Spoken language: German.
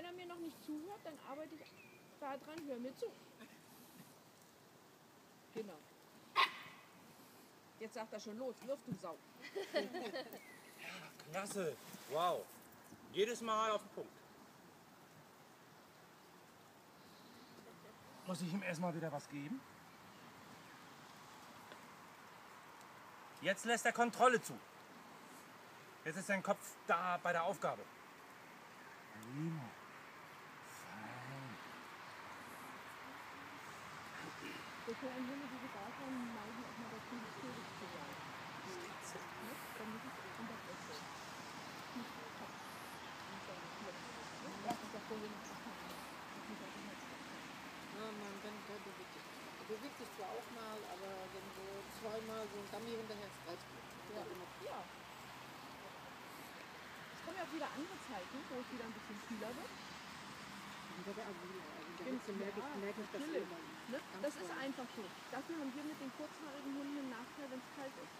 wenn er mir noch nicht zuhört, dann arbeite ich daran, hör mir zu. Genau. Jetzt sagt er schon los, wirf du Sau. Klasse. Wow. Jedes Mal auf den Punkt. Muss ich ihm erstmal wieder was geben? Jetzt lässt er Kontrolle zu. Jetzt ist sein Kopf da bei der Aufgabe. Prima. Wir können Hunde, die gesagt haben, neigen auch mal dazu, schuldig zu sein. Dann muss ich unterbrechen. Nicht der dann hier. Ne? Das ist ja vorhin. Das. Ja, mein Ben, der bewegt sich. Er bewegt sich zwar auch mal, aber wenn so zweimal so ein Dummy hinterher ist, reicht mir. Ja. ja. Es kommen ja auch wieder andere Zeiten, wo es wieder ein bisschen kühler wird. Und der Agila, also Stimmt, Hitze merke ich, ja, merke ich das natürlich. immer. Ne? Das ist einfach so. Dafür haben wir kurzhaarigen Hunden einen Nachteil, wenn es kalt ist.